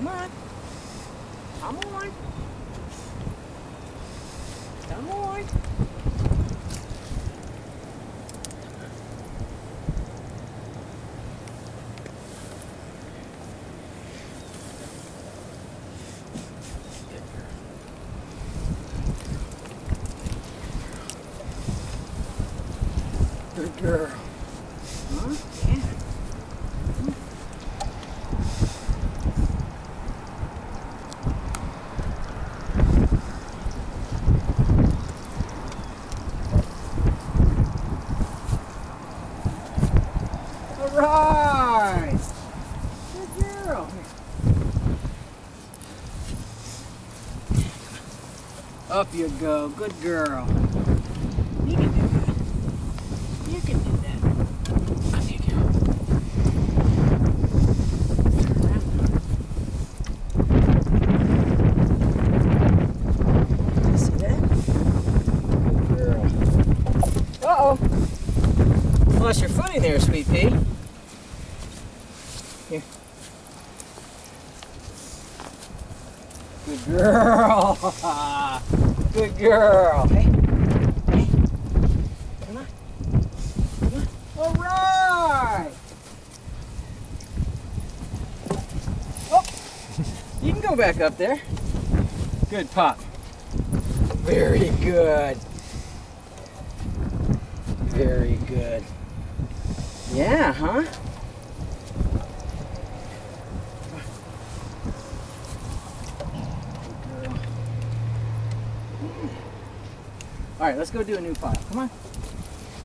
Come on. Come on. Come on. Good girl. Huh? Yeah. Right. Good girl. Up you go. Good girl. You can do that. You can do that. Up you go. Turn. See that? Good girl. Uh-oh. Lost your footing there, sweet pea. Good girl. Good girl. Hey. Come on. Come on. All right. Oh. You can go back up there. Good pop. Very good. Very good. Yeah, huh? All right, let's go do a new file. Come on.